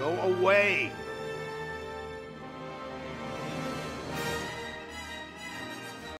Go away.